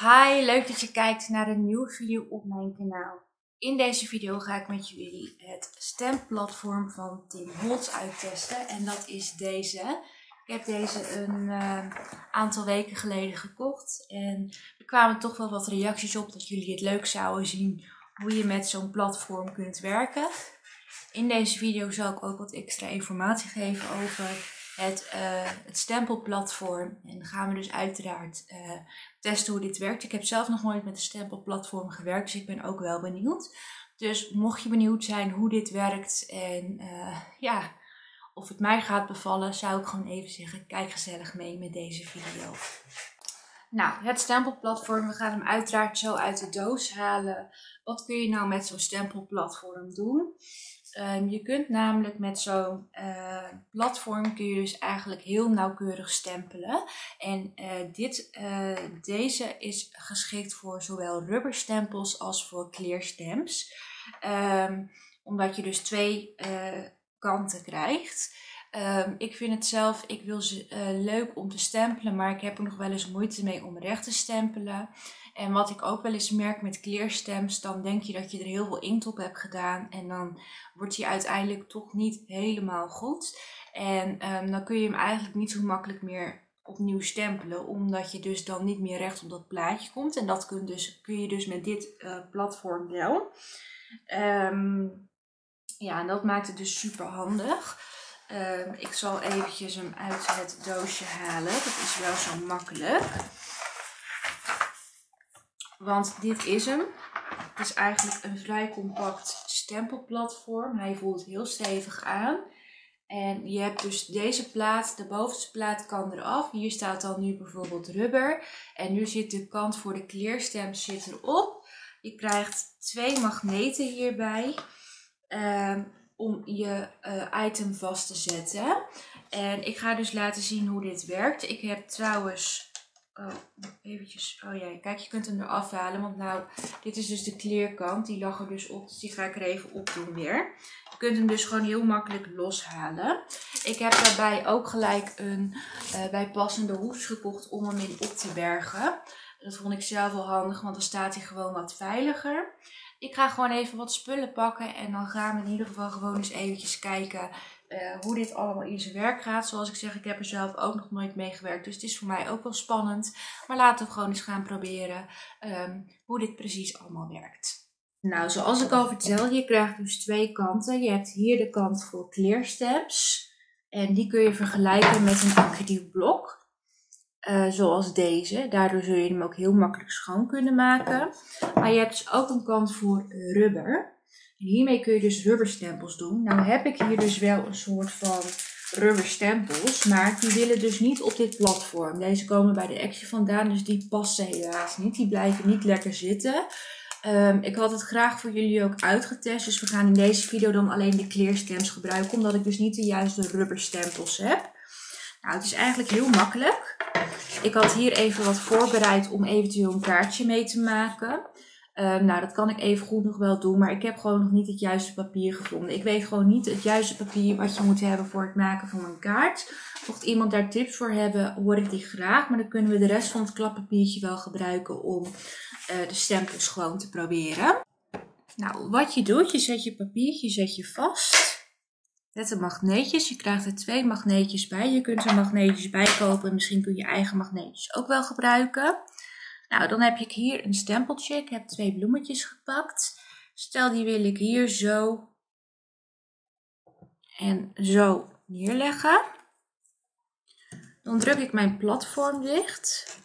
Hi, leuk dat je kijkt naar een nieuwe video op mijn kanaal. In deze video ga ik met jullie het stemplatform van Tim Holtz uittesten en dat is deze. Ik heb deze een uh, aantal weken geleden gekocht en er kwamen toch wel wat reacties op dat jullie het leuk zouden zien hoe je met zo'n platform kunt werken. In deze video zal ik ook wat extra informatie geven over het, uh, het stempelplatform. En gaan we dus uiteraard uh, testen hoe dit werkt. Ik heb zelf nog nooit met een stempelplatform gewerkt, dus ik ben ook wel benieuwd. Dus mocht je benieuwd zijn hoe dit werkt en uh, ja, of het mij gaat bevallen, zou ik gewoon even zeggen, kijk gezellig mee met deze video. Nou, het stempelplatform, we gaan hem uiteraard zo uit de doos halen. Wat kun je nou met zo'n stempelplatform doen? Um, je kunt namelijk met zo'n uh, platform kun je dus eigenlijk heel nauwkeurig stempelen. En uh, dit, uh, deze is geschikt voor zowel rubberstempels als voor kleerstamps. Um, omdat je dus twee kanten krijgt. Um, ik vind het zelf, ik wil ze leuk om te stempelen, maar ik heb er nog wel eens moeite mee om recht te stempelen. En wat ik ook wel eens merk met kleerstems, dan denk je dat je er heel veel inkt op hebt gedaan. En dan wordt hij uiteindelijk toch niet helemaal goed. En um, dan kun je hem eigenlijk niet zo makkelijk meer opnieuw stempelen. Omdat je dus dan niet meer recht op dat plaatje komt. En dat kun, dus, kun je dus met dit uh, platform wel. Um, ja, en dat maakt het dus super handig. Um, ik zal eventjes hem uit het doosje halen. Dat is wel zo makkelijk. Want dit is hem. Het is eigenlijk een vrij compact stempelplatform. Hij voelt heel stevig aan. En je hebt dus deze plaat, de bovenste plaat kan eraf. Hier staat dan nu bijvoorbeeld rubber. En nu zit de kant voor de kleerstem erop. Je krijgt twee magneten hierbij. Um, om je uh, item vast te zetten. En ik ga dus laten zien hoe dit werkt. Ik heb trouwens Oh, eventjes. Oh ja, kijk, je kunt hem eraf halen. Want nou, dit is dus de kleerkant. Die lag er dus op. Dus die ga ik er even op doen weer. Je kunt hem dus gewoon heel makkelijk loshalen. Ik heb daarbij ook gelijk een uh, bijpassende hoes gekocht om hem in op te bergen. Dat vond ik zelf wel handig, want dan staat hij gewoon wat veiliger. Ik ga gewoon even wat spullen pakken en dan gaan we in ieder geval gewoon eens eventjes kijken uh, hoe dit allemaal in zijn werk gaat. Zoals ik zeg, ik heb er zelf ook nog nooit mee gewerkt. Dus het is voor mij ook wel spannend. Maar laten we gewoon eens gaan proberen um, hoe dit precies allemaal werkt. Nou, zoals ik al vertel, je krijgt dus twee kanten. Je hebt hier de kant voor kleersteps. En die kun je vergelijken met een acrylblok. Uh, zoals deze. Daardoor zul je hem ook heel makkelijk schoon kunnen maken. Maar je hebt dus ook een kant voor rubber. Hiermee kun je dus rubberstempels doen. Nou heb ik hier dus wel een soort van rubberstempels, maar die willen dus niet op dit platform. Deze komen bij de Action vandaan, dus die passen helaas niet. Die blijven niet lekker zitten. Um, ik had het graag voor jullie ook uitgetest, dus we gaan in deze video dan alleen de kleerstamps gebruiken, omdat ik dus niet de juiste rubberstempels heb. Nou, het is eigenlijk heel makkelijk. Ik had hier even wat voorbereid om eventueel een kaartje mee te maken. Um, nou, dat kan ik even goed nog wel doen, maar ik heb gewoon nog niet het juiste papier gevonden. Ik weet gewoon niet het juiste papier wat je moet hebben voor het maken van een kaart. Mocht iemand daar tips voor hebben, hoor ik die graag. Maar dan kunnen we de rest van het klappapiertje wel gebruiken om uh, de stempels gewoon te proberen. Nou, wat je doet, je zet je papiertje zet je vast. Met de magneetjes. Je krijgt er twee magneetjes bij. Je kunt er magneetjes bij kopen. Misschien kun je eigen magneetjes ook wel gebruiken. Nou, dan heb ik hier een stempeltje. Ik heb twee bloemetjes gepakt. Stel, die wil ik hier zo en zo neerleggen. Dan druk ik mijn platform dicht.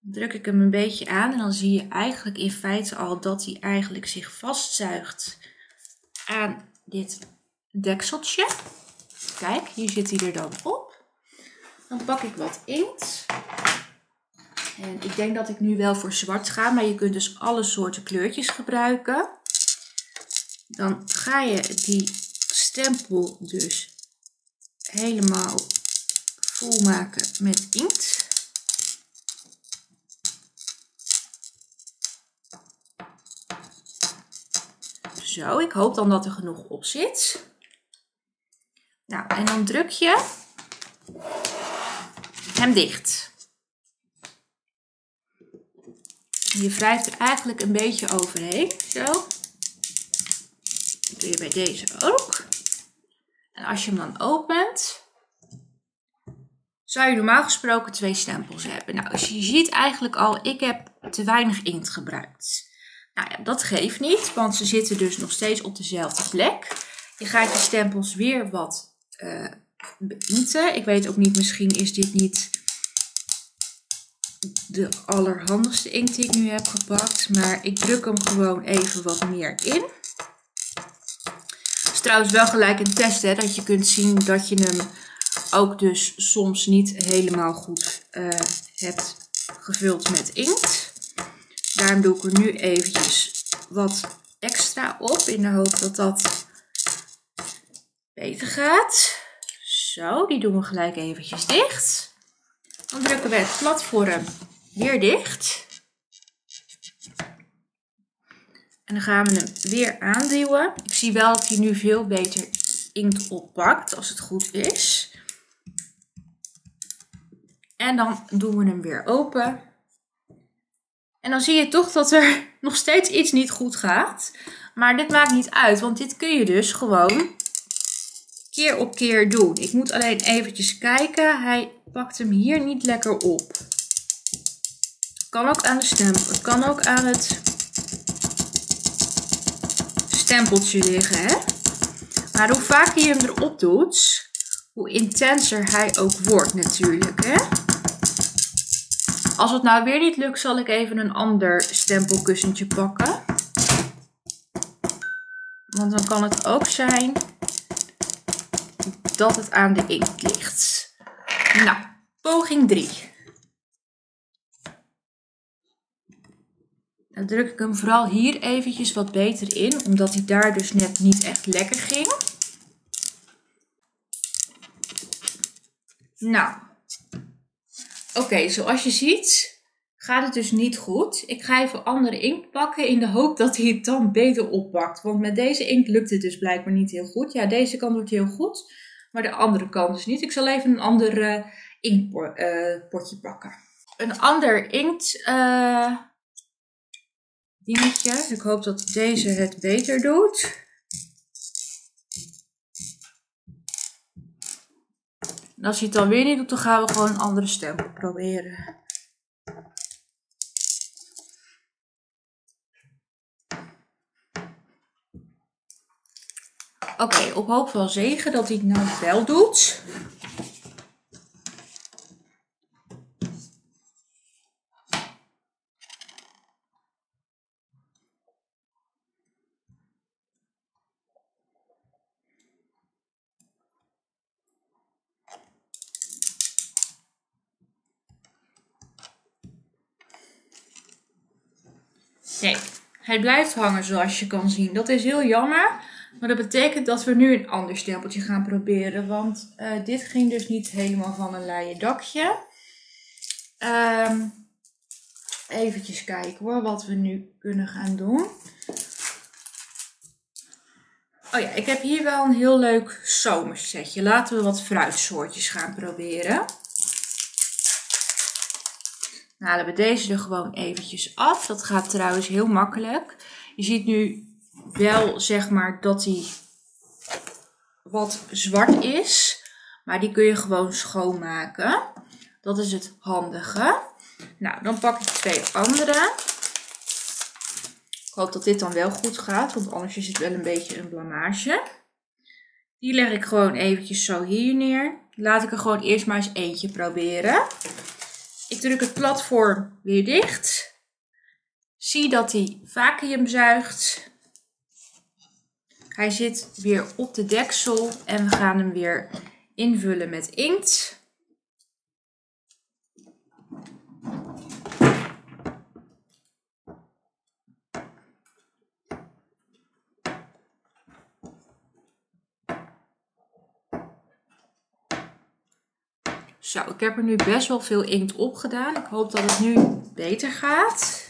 Dan druk ik hem een beetje aan en dan zie je eigenlijk in feite al dat hij eigenlijk zich vastzuigt aan dit dekseltje. Kijk, hier zit hij er dan op. Dan pak ik wat inkt. En ik denk dat ik nu wel voor zwart ga, maar je kunt dus alle soorten kleurtjes gebruiken. Dan ga je die stempel dus helemaal vol maken met inkt. Zo, ik hoop dan dat er genoeg op zit. Nou, en dan druk je hem dicht. Je wrijft er eigenlijk een beetje overheen. Zo. Dat doe je bij deze ook. En als je hem dan opent, zou je normaal gesproken twee stempels hebben. Nou, dus je ziet eigenlijk al, ik heb te weinig inkt gebruikt. Nou ja, dat geeft niet, want ze zitten dus nog steeds op dezelfde plek. Je gaat je stempels weer wat uh, beinten. Ik weet ook niet, misschien is dit niet de allerhandigste inkt die ik nu heb gepakt. Maar ik druk hem gewoon even wat meer in. Het is trouwens wel gelijk een test, hè, dat je kunt zien dat je hem ook dus soms niet helemaal goed uh, hebt gevuld met inkt. Daarom doe ik er nu eventjes wat extra op in de hoop dat dat beter gaat. Zo, die doen we gelijk eventjes dicht. Dan drukken we het platform weer dicht. En dan gaan we hem weer aanduwen. Ik zie wel dat hij nu veel beter inkt oppakt als het goed is. En dan doen we hem weer open. En dan zie je toch dat er nog steeds iets niet goed gaat. Maar dit maakt niet uit, want dit kun je dus gewoon keer op keer doen. Ik moet alleen eventjes kijken. Hij pakt hem hier niet lekker op. Kan ook aan de stempel. Kan ook aan het stempeltje liggen. Hè? Maar hoe vaker je hem erop doet, hoe intenser hij ook wordt natuurlijk. Hè? Als het nou weer niet lukt, zal ik even een ander stempelkussentje pakken. Want dan kan het ook zijn dat het aan de inkt ligt. Nou, poging 3. Dan druk ik hem vooral hier eventjes wat beter in, omdat hij daar dus net niet echt lekker ging. Nou, Oké, zoals je ziet gaat het dus niet goed. Ik ga even andere inkt pakken in de hoop dat hij het dan beter oppakt. Want met deze inkt lukt het dus blijkbaar niet heel goed. Ja, deze kant wordt heel goed, maar de andere kant dus niet. Ik zal even een ander uh, inkpotje pakken. Een ander inkt uh, dingetje. Ik hoop dat deze het beter doet. En als hij het dan weer niet doet, dan gaan we gewoon een andere stempel proberen. Oké, op hoop van zegen dat hij het nou wel doet. Nee, hij blijft hangen zoals je kan zien. Dat is heel jammer. Maar dat betekent dat we nu een ander stempeltje gaan proberen. Want uh, dit ging dus niet helemaal van een leien dakje. Um, eventjes kijken hoor, wat we nu kunnen gaan doen. Oh ja, ik heb hier wel een heel leuk zomersetje. Laten we wat fruitsoortjes gaan proberen halen we deze er gewoon eventjes af. Dat gaat trouwens heel makkelijk. Je ziet nu wel zeg maar dat hij wat zwart is. Maar die kun je gewoon schoonmaken. Dat is het handige. Nou, dan pak ik twee andere. Ik hoop dat dit dan wel goed gaat, want anders is het wel een beetje een blamage. Die leg ik gewoon eventjes zo hier neer. Laat ik er gewoon eerst maar eens eentje proberen. Ik druk het platform weer dicht. Zie dat hij vacuüm zuigt. Hij zit weer op de deksel en we gaan hem weer invullen met inkt. Zo, ik heb er nu best wel veel inkt op gedaan. Ik hoop dat het nu beter gaat.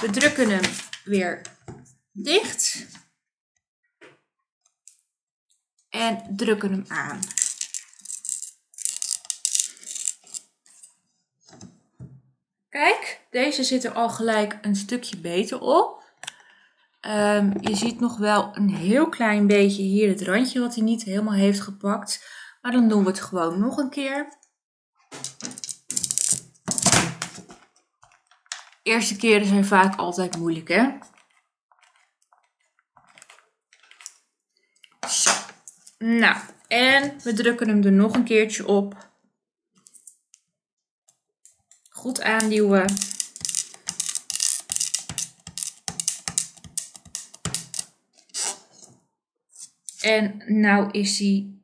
We drukken hem weer dicht. En drukken hem aan. Kijk. Deze zit er al gelijk een stukje beter op. Ehm, je ziet nog wel een heel klein beetje hier het randje wat hij niet helemaal heeft gepakt. Maar dan doen we het gewoon nog een keer. Eerste keren zijn vaak altijd moeilijk, hè? Zo. Nou, en we drukken hem er nog een keertje op. Goed aanduwen. En nou is hij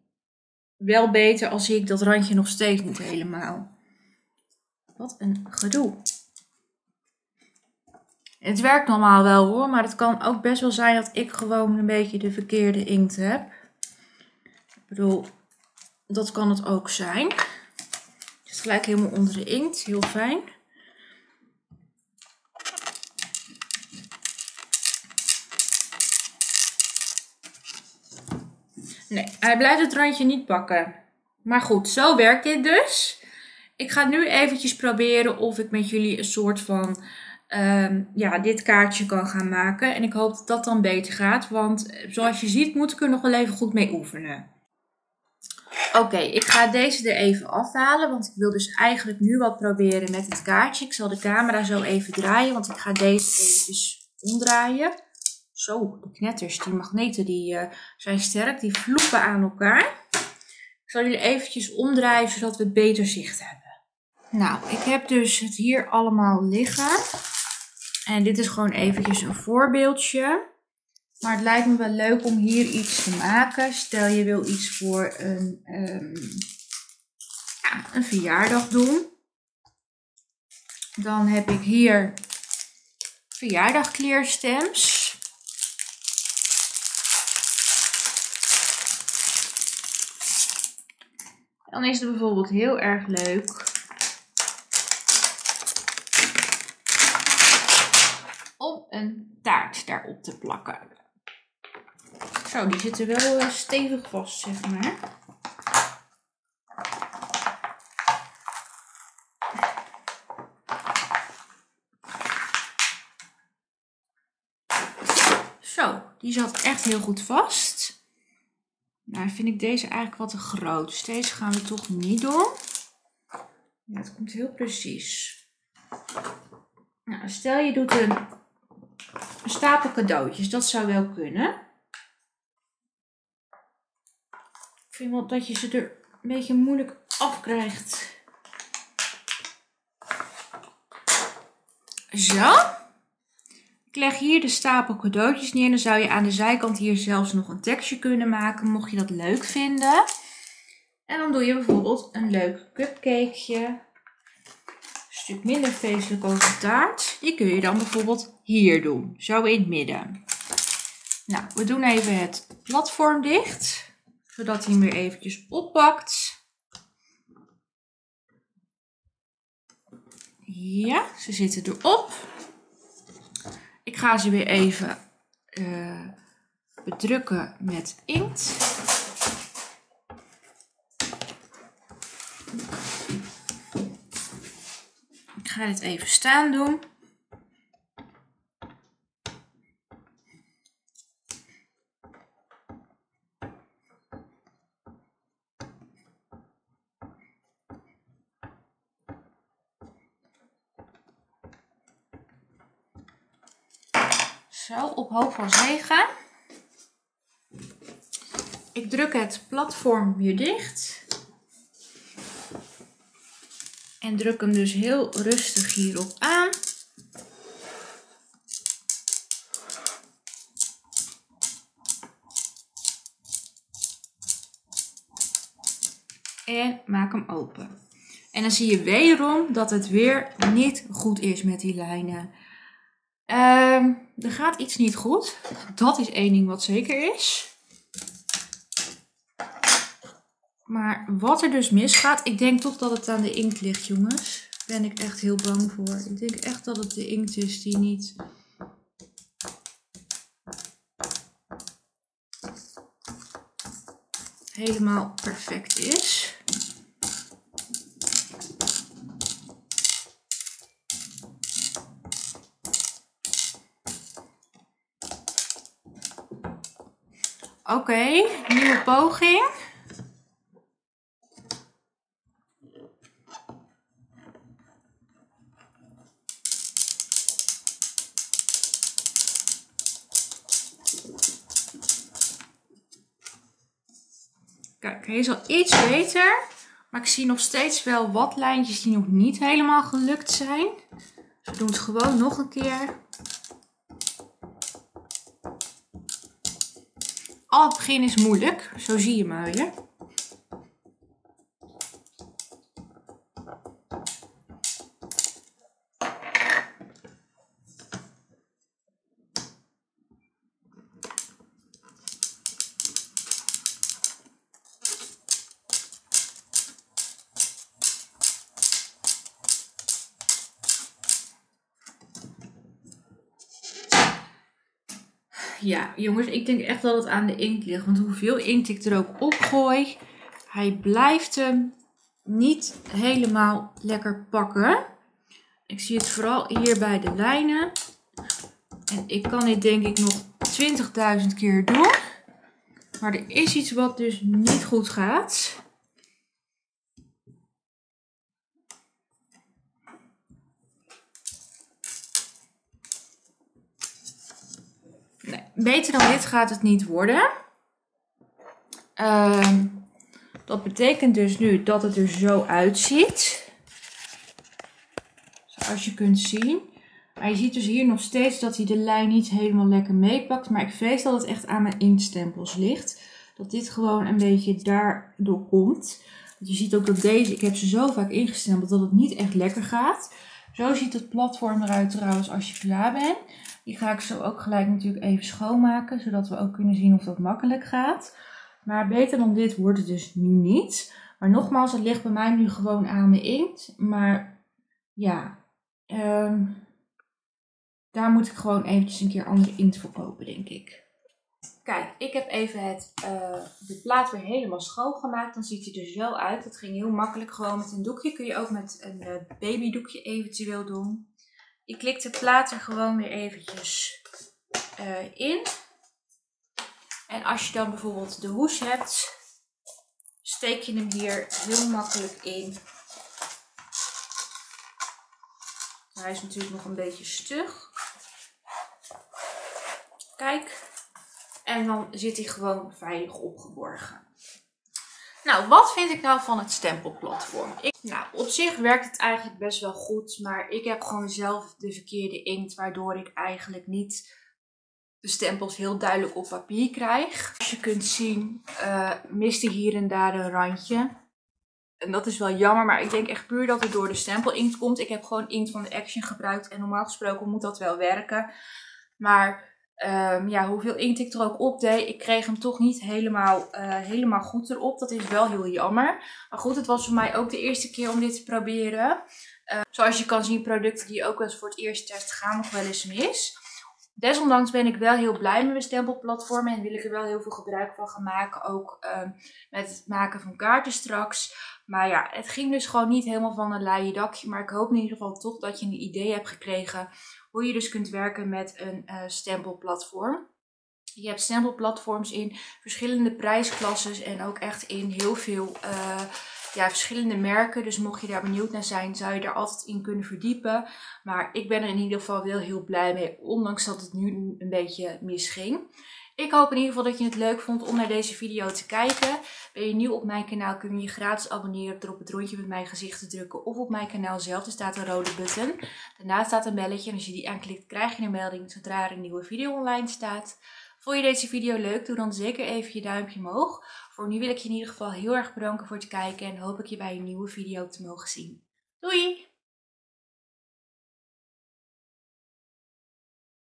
wel beter als ik dat randje nog steeds niet helemaal. Wat een gedoe. Het werkt normaal wel hoor, maar het kan ook best wel zijn dat ik gewoon een beetje de verkeerde inkt heb. Ik bedoel, dat kan het ook zijn. Het is gelijk helemaal onder de inkt, heel fijn. Nee, hij blijft het randje niet pakken. Maar goed, zo werkt dit dus. Ik ga nu eventjes proberen of ik met jullie een soort van Ehm, ja, dit kaartje kan gaan maken. En ik hoop dat dat dan beter gaat. Want zoals je ziet moet ik er nog wel even goed mee oefenen. Oké, ik ga deze er even afhalen. Want ik wil dus eigenlijk nu wat proberen met het kaartje. Ik zal de camera zo even draaien. Want ik ga deze eventjes omdraaien. Zo, de knetters, die magneten die uh, zijn sterk. Die vloepen aan elkaar. Ik zal jullie eventjes omdraaien zodat we beter zicht hebben. Nou, ik heb dus het hier allemaal liggen. En dit is gewoon eventjes een voorbeeldje. Maar het lijkt me wel leuk om hier iets te maken. Stel je wil iets voor een, ja, een verjaardag doen. Dan heb ik hier verjaardagkleerstems. Dan is het bijvoorbeeld heel erg leuk een taart daarop te plakken. Zo, die zitten wel eh, stevig vast, zeg maar. Zo, die zat echt heel goed vast. Nou, vind ik deze eigenlijk wat te groot. Dus deze gaan we toch niet doen. Ja, het komt heel precies. Nou, stel je doet een stapel cadeautjes, dat zou wel kunnen. Ik vind wel dat je ze er een beetje moeilijk afkrijgt. Zo. Ik leg hier de stapel cadeautjes neer. Dan zou je aan de zijkant hier zelfs nog een tekstje kunnen maken, mocht je dat leuk vinden. En dan doe je bijvoorbeeld een leuk cupcakeje stuk minder vezelig over taart. Die kun je dan bijvoorbeeld hier doen. Zo in het midden. Nou, we doen even het platform dicht. Zodat hij hem weer eventjes oppakt. Ja, ze zitten erop. Ik ga ze weer even uh, bedrukken met inkt. ga dit even staan doen. Zo, op hoog van zegen. Ik druk het platform weer dicht. En druk hem dus heel rustig hierop aan. En maak hem open. En dan zie je wederom dat het weer niet goed is met die lijnen. Uh, er gaat iets niet goed. Dat is één ding wat zeker is. Maar wat er dus misgaat, ik denk toch dat het aan de inkt ligt, jongens. Ben ik echt heel bang voor. Ik denk echt dat het de inkt is die niet... helemaal perfect is. Oké, nieuwe poging. Kijk, hij is al iets beter. Maar ik zie nog steeds wel wat lijntjes die nog niet helemaal gelukt zijn. Dus we doen het gewoon nog een keer. Al begin is moeilijk. Zo zie je maar. Ja, jongens, ik denk echt dat het aan de inkt ligt. Want hoeveel inkt ik er ook opgooi, hij blijft hem niet helemaal lekker pakken. Ik zie het vooral hier bij de lijnen. En ik kan dit denk ik nog 20.000 keer doen. Maar er is iets wat dus niet goed gaat. Nee, beter dan dit gaat het niet worden. Ehm, dat betekent dus nu dat het er zo uitziet. Zoals je kunt zien. Maar je ziet dus hier nog steeds dat hij de lijn niet helemaal lekker meepakt. Maar ik vrees dat het echt aan mijn inktstempels ligt. Dat dit gewoon een beetje daardoor komt. Je ziet ook dat deze, ik heb ze zo vaak ingestempeld dat het niet echt lekker gaat. Zo ziet het platform eruit trouwens als je klaar bent. Die ga ik zo ook gelijk natuurlijk even schoonmaken. Zodat we ook kunnen zien of dat makkelijk gaat. Maar beter dan dit wordt het dus nu niet. Maar nogmaals, het ligt bij mij nu gewoon aan de inkt. Maar ja, um, daar moet ik gewoon eventjes een keer andere inkt voor kopen, denk ik. Kijk, ik heb even het, uh, de plaat weer helemaal schoongemaakt. Dan ziet hij er zo uit. Het ging heel makkelijk gewoon met een doekje. Kun je ook met een uh, babydoekje eventueel doen. Je klikt de plaat er gewoon weer eventjes uh, in. En als je dan bijvoorbeeld de hoes hebt, steek je hem hier heel makkelijk in. Hij is natuurlijk nog een beetje stug. Kijk. En dan zit hij gewoon veilig opgeborgen. Nou, wat vind ik nou van het stempelplatform? Ik, nou, op zich werkt het eigenlijk best wel goed. Maar ik heb gewoon zelf de verkeerde inkt. Waardoor ik eigenlijk niet de stempels heel duidelijk op papier krijg. Als je kunt zien, uh, mist hij hier en daar een randje. En dat is wel jammer, maar ik denk echt puur dat het door de stempel komt. Ik heb gewoon inkt van de Action gebruikt en normaal gesproken moet dat wel werken. Maar um, ja, hoeveel inkt ik er ook op deed, ik kreeg hem toch niet helemaal, uh, helemaal goed erop. Dat is wel heel jammer. Maar goed, het was voor mij ook de eerste keer om dit te proberen. Uh, zoals je kan zien, producten die ook wel eens voor het eerst test gaan nog wel eens mis. Desondanks ben ik wel heel blij met mijn stempelplatform en wil ik er wel heel veel gebruik van gaan maken. Ook uh, met het maken van kaarten straks. Maar ja, het ging dus gewoon niet helemaal van een laaie dakje. Maar ik hoop in ieder geval toch dat je een idee hebt gekregen hoe je dus kunt werken met een uh, stempelplatform. Je hebt stempelplatforms in verschillende prijsklassen en ook echt in heel veel uh, ja, verschillende merken. Dus mocht je daar benieuwd naar zijn, zou je daar altijd in kunnen verdiepen. Maar ik ben er in ieder geval wel heel blij mee, ondanks dat het nu een beetje misging. Ik hoop in ieder geval dat je het leuk vond om naar deze video te kijken. Ben je nieuw op mijn kanaal kun je je gratis abonneren door op het rondje met mijn gezicht te drukken. Of op mijn kanaal zelf, er staat een rode button. Daarnaast staat een belletje en als je die aanklikt krijg je een melding zodra er een nieuwe video online staat. Vond je deze video leuk? Doe dan zeker even je duimpje omhoog. Voor nu wil ik je in ieder geval heel erg bedanken voor het kijken en hoop ik je bij een nieuwe video te mogen zien. Doei!